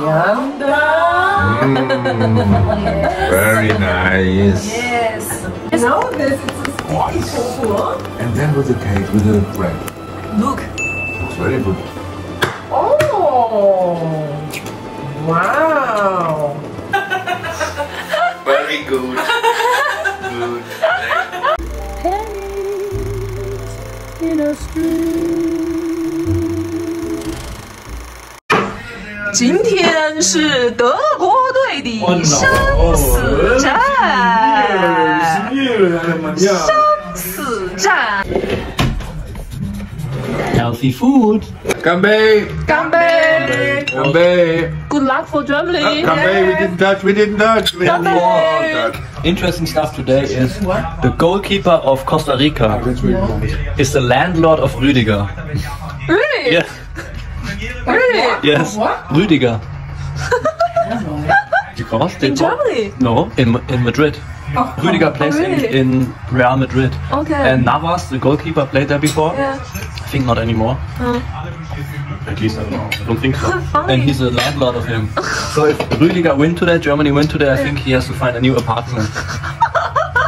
Yum Very nice. Yes. Now this is a sticky tofu. huh? And then with the cake, with the bread. Look. It's very good. Oh. Wow. Very good. good. 今天是德国队的生死战，生死战。 Healthy food. Come back. 干杯 Come back.！Good luck for Germany. Come back. We didn't touch. We didn't touch. We Come didn't back. touch. Interesting stuff today is the goalkeeper of Costa Rica That's really good. is the landlord of Rüdiger. Really? Yeah. Really? Yes. What? Rüdiger. Because they In Germany? No, in in Madrid. Oh, Rüdiger oh, plays Oh, really? in, in Real Madrid. Okay. And Navas, the goalkeeper, played there before. Yeah. I think not anymore. At least I don't know. I don't think so. And he's a landlord of him. So if Rüdiger win today, Germany win today, I think he has to find a new apartment.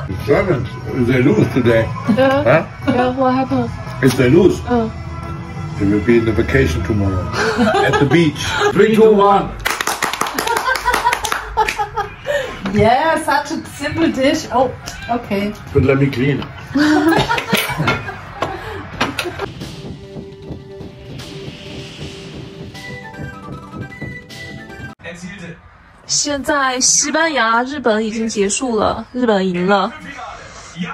The Germans, they lose today. Yeah. Huh? Yeah. What happened? If they lose, Oh. they will be in the vacation tomorrow at the beach. Three, two, one. Yeah, such a simple dish. Oh, okay. But let me clean. it. 现在西班牙、日本已经结束了，日本赢了。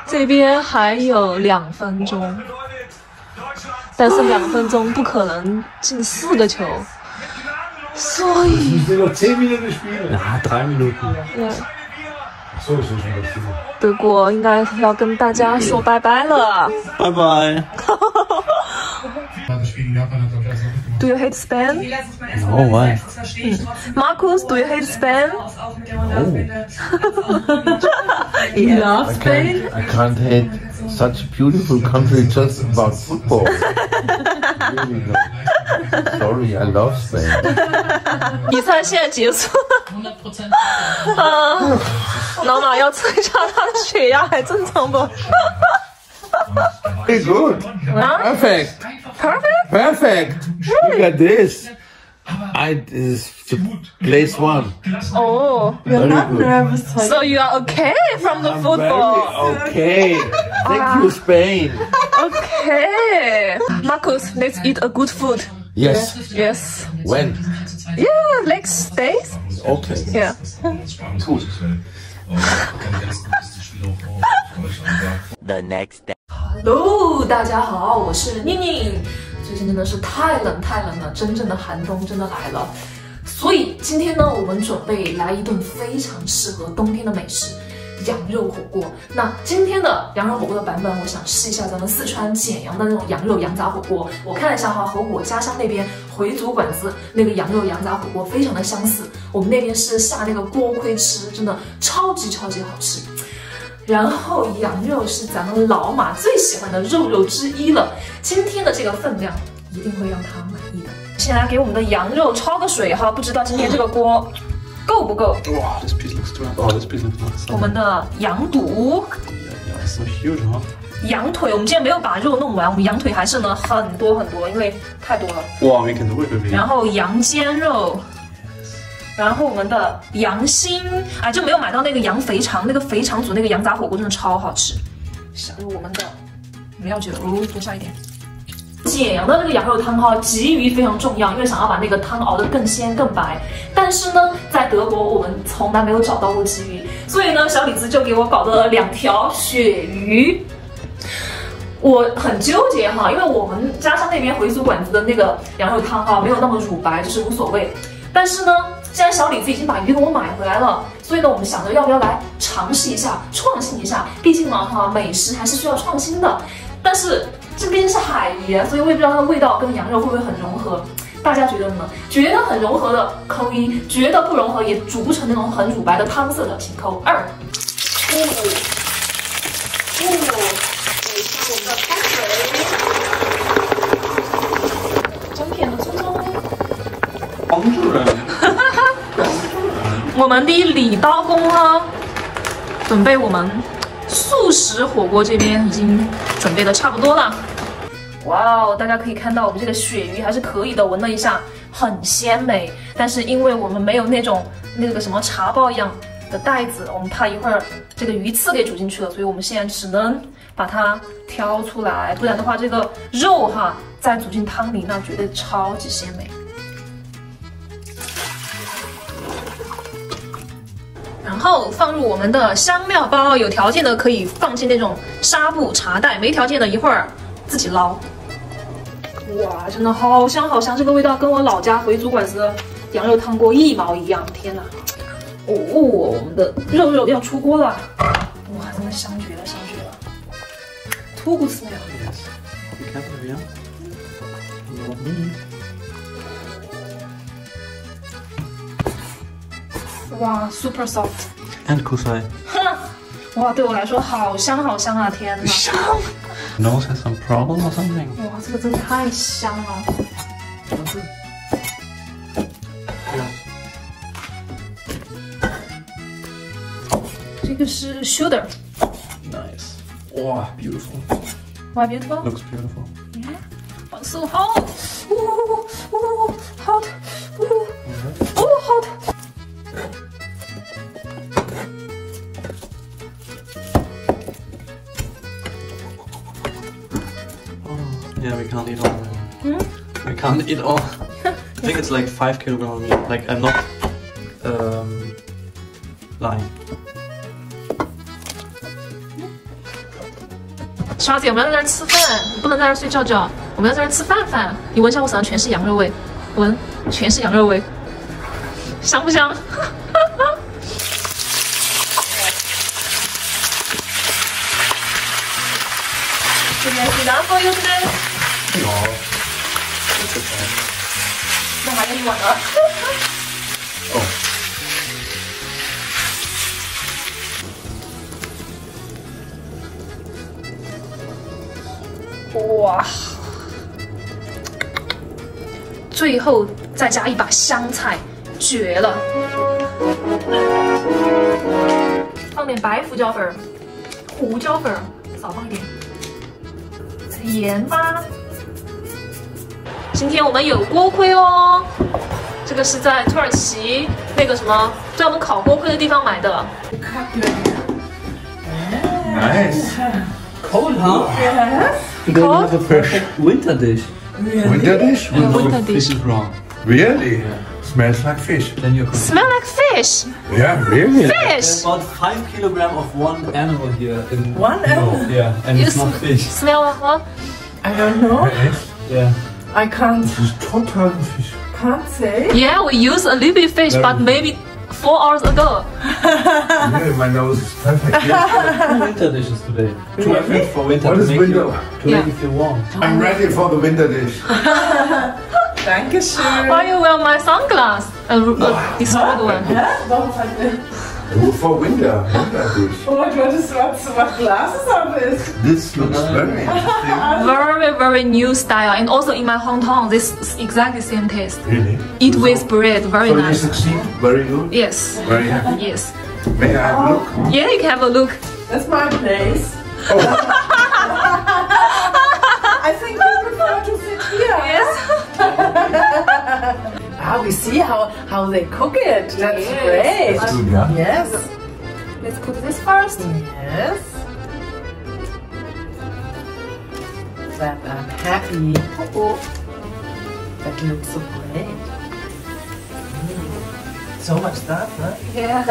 这边还有两分钟， 但是两分钟不可能进四个球，所以德国应该要跟大家说拜拜了。Bye bye. Do you hate Spain? Oh, why? Marcus, do you hate Spain? you love Spain? I can't hate such a beautiful country just about football. really not. Sorry, I love Spain. 比赛现在结束。啊，老马要测一下他的血压还正常不 Very good. Perfect. Perfect. Perfect. Look at this. I this is the place one. Oh, Very good. so you are okay from the I'm football? very okay. Thank you, Spain. Okay. Marcus, let's eat a good food. Yes. Yes. When? Yeah, next days. Okay. Yeah. The next day. Hello，大家好，我是宁宁。最近真的是太冷太冷了，真正的寒冬真的来了。所以今天呢，我们准备来一顿非常适合冬天的美食—— 羊肉火锅。那今天的羊肉火锅的版本，我想试一下咱们四川简阳的那种羊肉羊杂火锅。我看了一下哈，和我家乡那边回族馆子那个羊肉羊杂火锅非常的相似。我们那边是下那个锅盔吃，真的超级超级好吃。然后羊肉是咱们老马最喜欢的肉肉之一了，今天的这个分量一定会让他满意的。先来给我们的羊肉焯个水哈，不知道今天这个锅够不够？Wow, this piece looks too. Oh, this piece looks nice. 我们的羊肚、Yeah, it's so huge, huh? 羊腿，我们今天没有把肉弄完，我们羊腿还剩了很多很多，因为太多了。Wow, we can do it, baby. 然后羊肩肉，然后我们的羊心，啊，就没有买到那个羊肥肠，那个肥肠煮那个羊杂火锅真的超好吃。下入我们的料酒，多下一点。简阳的那个羊肉汤哈，鲫鱼非常重要，因为想要把那个汤熬得更鲜更白。但是呢，在德国我们从来没有找到过鲫鱼，所以呢，小李子就给我搞了两条鳕鱼。我很纠结哈，因为我们家乡那边回族馆子的那个羊肉汤哈，没有那么乳白，就是无所谓。但是呢，既然小李子已经把鱼给我买回来了，所以呢，我们想着要不要来尝试一下，创新一下？毕竟嘛哈，美食还是需要创新的。但是这边是海鱼啊，所以我也不知道它的味道跟羊肉会不会很融合。大家觉得呢？觉得很融合的扣一，觉得不融合也煮不成那种很乳白的汤色的，请扣二。哦，哦，给上我们的开水。整片的葱葱。黄主任。我们的李刀工呢，准备我们素食火锅这边已经准备的差不多了。哇哦，大家可以看到我们这个鳕鱼还是可以的，闻了一下很鲜美。但是因为我们没有那种那个什么茶包一样的袋子，我们怕一会儿这个鱼刺给煮进去了，所以我们现在只能把它挑出来，不然的话这个肉哈再煮进汤里，那绝对超级鲜美。然后放入我们的香料包，有条件的可以放进那种纱布茶袋，没条件的一会儿自己捞。哇，真的好香好香，这个味道跟我老家回族馆子羊肉汤锅一毛一样。天哪！哦，我们的肉肉要出锅了，哇，真的香绝了，香绝了！Too good smell。Be 哇，super soft。And kusai. 哇，对我来说好香好香啊！天哪！Nose has some problem or something? 哇，这个真的太香了。这个是 shoulder，Nice. Oh, beautiful. 哇，beautiful，Looks beautiful. Oh, so hot，呜呜，hot，yeah, we can't eat all. We can't eat all. I think it's like five kilogram of meat. Like I'm not um, lying. 刷子，我们要在这儿吃饭，不能在这儿睡觉觉，我们要在这儿吃饭饭。你闻一下我手上全是羊肉味，闻，全是羊肉味，香不香？ 哇！最后再加一把香菜，绝了！放点白胡椒粉儿，胡椒粉少放点，盐吧。今天我们有锅盔哦，这个是在土耳其那个什么专门烤锅盔的地方买的。 Nice. Cold, huh? Today we have a fresh winter dish. Winter dish? Winter This dish. is wrong. Really? Smells like fish. Then you're confused. Smell like fish. Yeah, really? Fish. About five kilogram of one animal here. In One animal? Yeah, and You it's not sm- fish. Smell what? I don't know. Yeah. I can't Das ist total Fisch. can't say. Yeah, we use a little bit fish, but maybe four hours ago. Yeah, my nose is perfect. Two winter dishes today. Two effort for winter What to is make winter? you to Yeah. make you feel warm. I'm ready for the winter dish. Thank Dankeschön. Why you wear my sunglass? Uh, uh, this red one. Hä? Warum. Oh, for winter. Winter dish. Oh, du hattest was, was Glasses on ist. This looks very interesting. Very, very new style. And also in my hometown, this is exactly same taste. Really? Eat with bread, very So you succeed. Very good. Yes, Very happy. yes. May I have a look? Yeah, you can have a look. That's my place. Oh, I think you prefer to sit here. Yes. Ah, we see how, how they cook it. That's Yes. great. that's good, yeah? Yes. Let's cook this first. Yes. That I'm happy. Oh, That looks so great. Mm. So much stuff, huh? Yeah.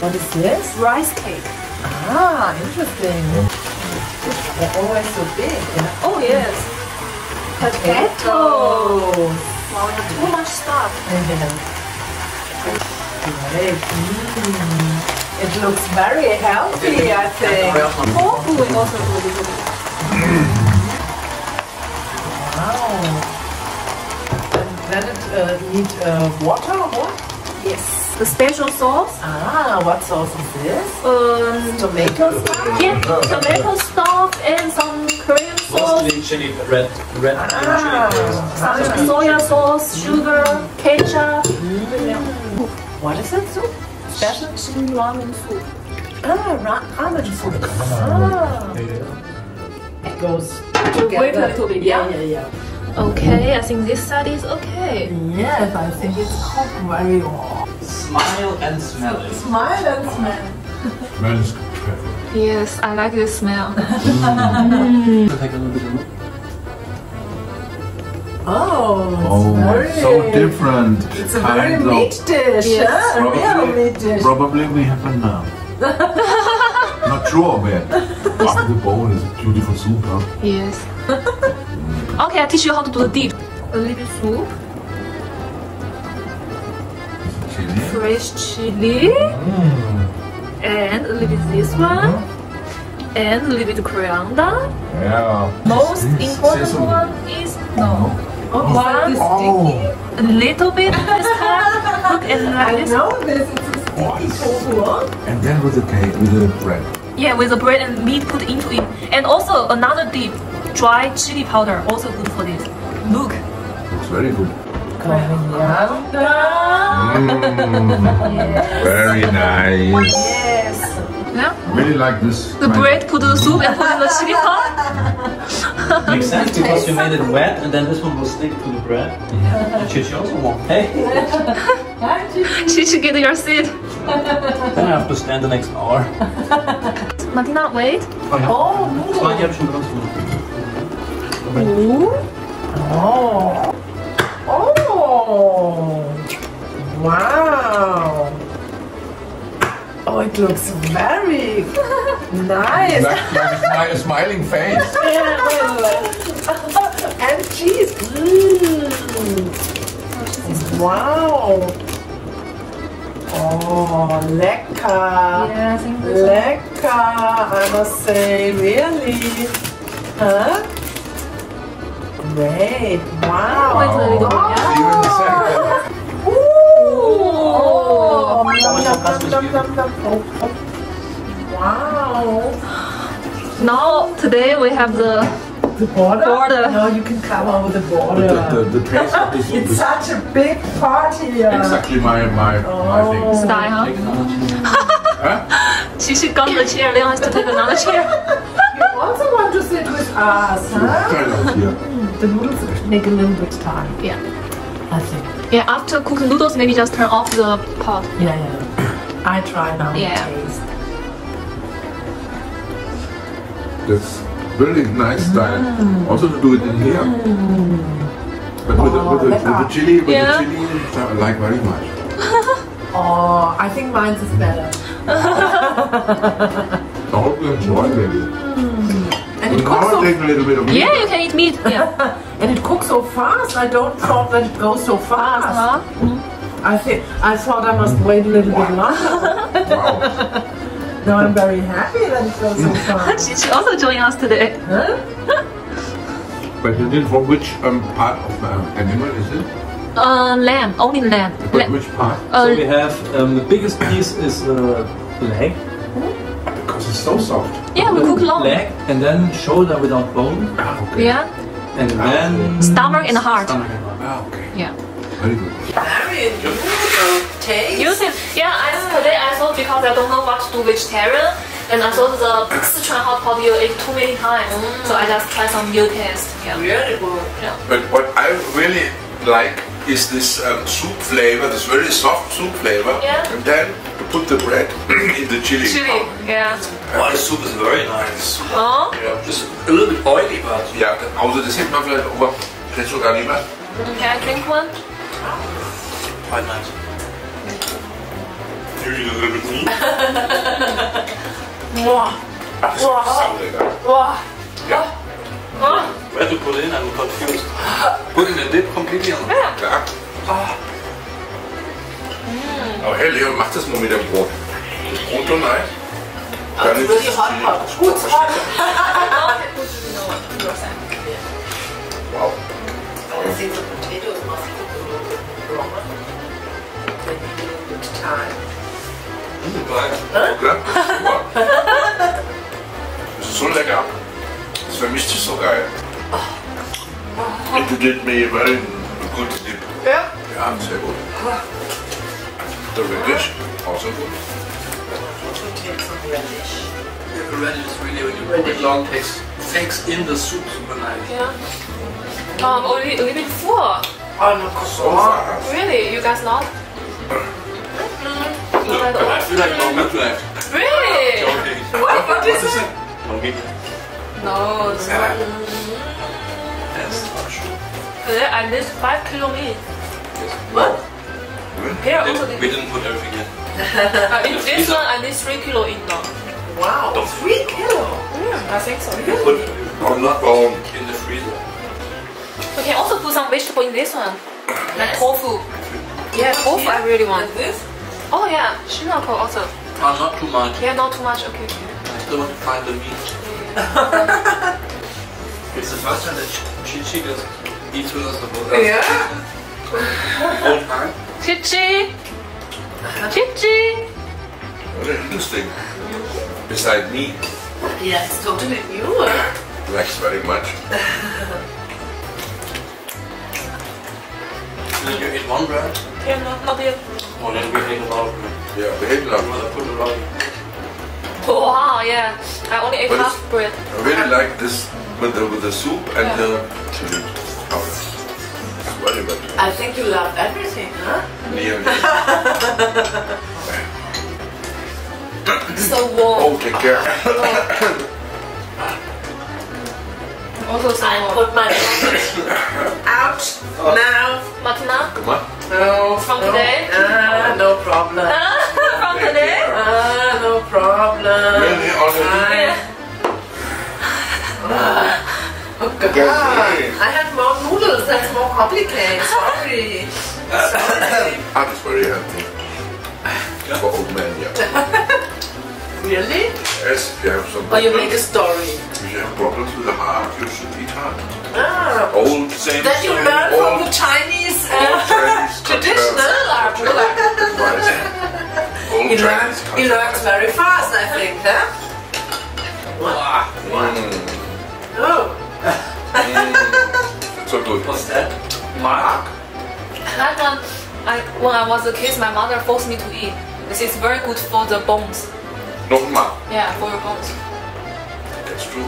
What is this? Rice cake. Ah, interesting. They're always so big. Yeah? Oh yes. Potato. Oh. Wow, we have too much stuff. Great. Mm. It looks very healthy, I think. Tofu is also really good. Wow. And then it uh, need uh, water or what? Yes. The special sauce. Ah, what sauce is this? Um, Tomato sauce? yeah, tomato sauce and some Korean sauce, Mostly chili, red, red Ah. chili paste. soya sauce, sugar, ketchup. What is that soup? Special chili ramen soup. Ah, ra- ramen soup. Ah. It goes together. Wait a little Yeah, yeah. yeah, yeah. Okay, I think this side is okay. Yes, I think it's cooked very well. Smile and smell it. Smile and smell. Smells perfect. Yes, I like the smell. Take a little bit of look. Oh, it's Oh, very, so different It's a very meat of. dish. Yes. huh? A real Probably, meat dish. probably we have a now. Not sure yet. After the bowl is a beautiful soup, huh? Yes. okay, I teach you how to do the dip. A little soup, Chili. fresh chili, mm. And a little bit this one, and a little bit coriander. Yeah. Most Sis- important sesame. one is no. Oh, One, this Oh, a little bit this time. Look and I like this. know this. It's a sticky tofu, and then with the cake, with the bread. Yeah, with the bread and meat put into it. And also another dip, dry chili powder, also good for this. Look. Looks very good. Coriander. Mm, very nice. Yes. Yeah. Really like this. The kind- bread put in the soup and put in the chili pot. Makes sense because you made it wet and then this one will stick to the bread. And Chichi also won't. Hey! She should get your seat. Then I have to stand the next hour. Martina, wait. Oh, Das war ich habe schon benutzt. Oh. Oh. Wow. Oh, it looks very nice. Like, like a smiling face. and cheese. Mm. Wow. Oh, lecker. Yeah, I think Lecker, I must say, really. Huh? Great, wow. Wait a little bit, yeah? See you in a second. Oh, yum, yum, yum, yum, yum, yum. Oh, oh. Wow. Now, today we have the The border? Border. No, you can cover with the border. The, the, the taste of this it's is such a big party. Uh, exactly my, my, my thing. style, huh? another chili. Huh? She should got the chair, Leon has to take another chair. You also want to sit with us, huh? Kind of here. The noodles take a little bit time, Yeah. I think. Yeah, after cooking noodles, maybe just turn off the pot. Yeah, yeah. I try now Yeah. to taste. That's really nice mm. style. Also to do it in here. But with, the, with, the, with the oh, chili, with Yeah. the chili, I like very much. Oh, I think mine is better. I hope you enjoy it. And mm. It cooks so take a little bit of meat. Yeah, you can eat meat. Yeah. and it cooks so fast. I don't thought that it goes so fast. Uh-huh. I think I thought I must wait a little bit longer. Wow. now I'm very happy that it goes so fast. She should also join us today. Huh? But it is from which um, part of the animal is it? Uh, lamb, only lamb. But Lamb. which part? So we Uh, have um, the biggest piece is the leg. Because it's so soft. yeah, we cook long. Leg and then shoulder without bone. Ah, okay. Yeah, And then Stomach and heart. Stomach and heart. Ah, okay. yeah. Very good. Very unusual taste. You think? Yeah, I, today I thought because I don't know what to do vegetarian, and I thought the Sichuan hot pot you ate too many times, so I just try some new taste. Yeah. Really good. Yeah. But what I really like is this um, soup flavor, this very soft soup flavor. Yeah. And then to put the bread in the chili. Chili. Yeah. Oh, the soup is very nice. Oh. Yeah, just a little bit oily, but Ja, also das hätte man vielleicht auch vielleicht sogar lieber. Can I drink one? quite nice. Usually a little bit meat. Wow. Ach, das ist saulecker. Wow. Ja, Where to put it in? I'm confused. Put in the dip completely on. klar. Aber hey Leo, mach das mal mit dem Brot. Das Brot so nice. Dann ist really hot pot. Good hot. Wow. I think the potatoes must cook a little bit longer. They need a little bit time. Klar? Super. Das ist so lecker. Das ist für mich nicht so geil. You did me a very good dip. Yeah. Ja, sehr gut. The British, also good. Take some relish. The radish is really, when you cook it long, takes, takes in the soup super nice. Yeah. Um, little, a little bit full. Oh, no, So fast. Really? You guys not? I feel like no meat left. Really? Okay. What? What is it? No meat. No. it's not. That's not true. I need five kilo meat. What? Here We also didn't, we didn't put everything in. uh, in this one I need three kilo in now. Wow. Three kilo. Mm, I think so. We put On the bone. in the freezer. We can also put some vegetable in this one, like tofu. Yeah, Tofu I really want. Like this? Oh yeah, shinako also. Oh, not too much. Yeah, not too much. Okay. okay. I still want to find the meat. It's the first time that Chi Chi gets eats with us the whole Yeah. whole time. Chichi. Chichi. Very interesting. Beside me, Yeah, it's totally new. Thanks very much. Then you eat one bread, Yeah, not, not yet. or then we ate a lot of bread. Yeah, we hate I'd love. rather put a lot of Wow, yeah. I only ate What is- half bread. I really like this with the, with the soup and the chili powder. It's very good. I think you love everything, huh? Nearly. So warm. Oh, take care. Also so I warm. put my out now. Martina, Come on. No. From no. today? Ah, no problem. from today. Ah, no problem. Really, honestly? Fine. Oh God. Okay. I had more noodles. That's more complicated. Sorry. Sorry. Art is very healthy. For old men, yeah. Really? Yes, if you have some Or you make a story? if you have problems with the heart, you should eat heart. Ah. Old, Same That you learn from Old- the Chinese uh, Chinese traditional. advice. Old He Chinese learns, he culture. learns very fast, I think, huh? Mm, Oh. it's so good. What's that? Mark? That one, I, when I was a kid, my mother forced me to eat. This is very good for the bones. Nochmal. Yeah, for your bones. That's true.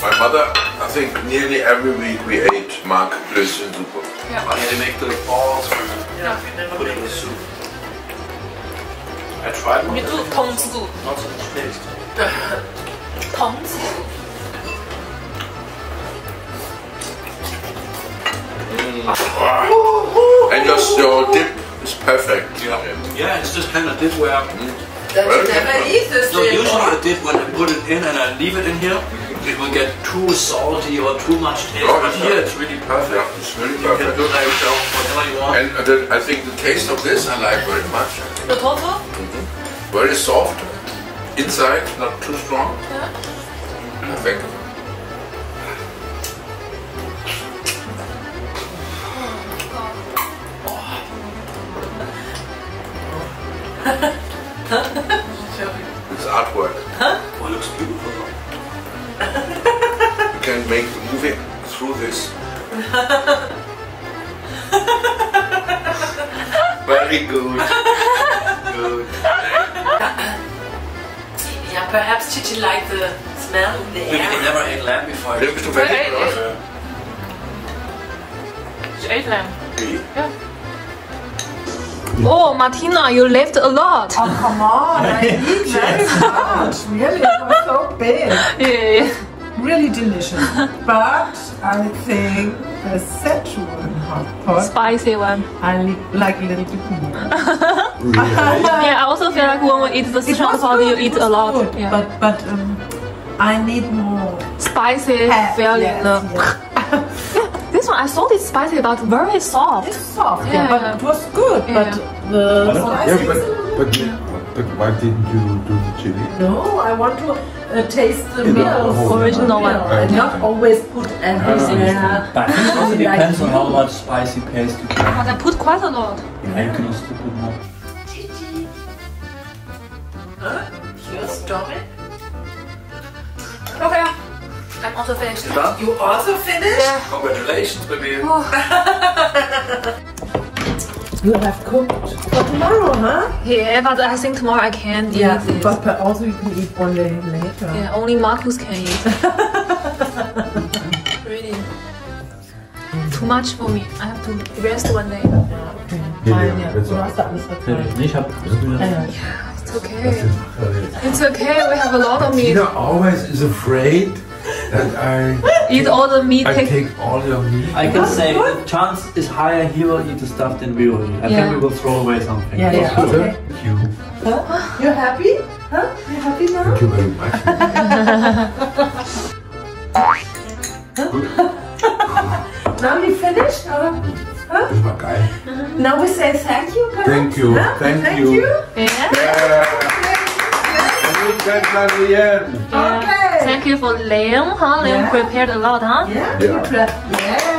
My mother, I think nearly every week we ate Mark Blöschen Super. I had to make the balls for Yeah, we put in the soup. I tried one. You do tongzi. Not so much taste. Tongzi. And your, your dip is perfect. Yeah. Yeah, it's just kind of dip where That you never eat this No, thing. usually a dip when I put it in and I leave it in here, it will get too salty or too much taste. Oh, but here it's really perfect. Yeah, it's really You can do like yourself whatever you want. And uh, the, I think the taste of this I like very much. The tofu? Very soft inside, not too strong. Yeah. Perfect. Perhaps Chichi liked the smell in the Maybe they never ate lamb before. Nimmst du Hey, fertig, hey, oder? She ate lamb. Wie? Oh, Martina, you left a lot. Oh, come on, I eat very much. Really, it was so big. Yeah, yeah. Really delicious. But I think the Szechuan hot pot, Spicy one. I li- like a little bit more. Yeah, I also feel like when we eat the It Sichuan was pot, you eat a lot. good, Yeah. But, but um, I need more. spicy Pep, feeling. yes, the- yes. This one I thought it's spicy, but very soft. It's soft, Yeah, yeah, but yeah. it was good. Yeah. But the spice Yeah, but, but, but why didn't you do the chili? No, I want to uh, taste the Yeah, real the original one. and not always put everything. But I think it also depends on how much spicy paste you put. But I put quite a lot. Yeah, you can also put more. Chichi. Huh? Your story? Okay. I'm also finished. You also finished? Congratulations, baby. You have cooked for tomorrow, huh? Yeah, but I think tomorrow I can't eat this. But, but also you can eat one day later. Yeah, only Marcus can eat. really. Too much for me. I have to rest one day. Mine, ja. Du hast alles verteilt. Ich hab. Ja, ja. It's okay. It's okay. We have a lot of meat. Tina always is afraid that I, Eat all the meat. I Take take all your meat. I can say the chance is higher he will eat the stuff than we will eat. I Yeah. think we will throw away something. Yeah, yeah. Okay. Thank you. Huh? You happy? Huh? You happy now? Thank you very much. Now you finished? Or? Das war. Now we say thank you, guys. Thank you. Huh? Thank Thank you. you. Yeah. Yeah. Okay. Thank you for Liam. Huh? Liam Yeah. prepared a lot, huh? Yeah. Yeah.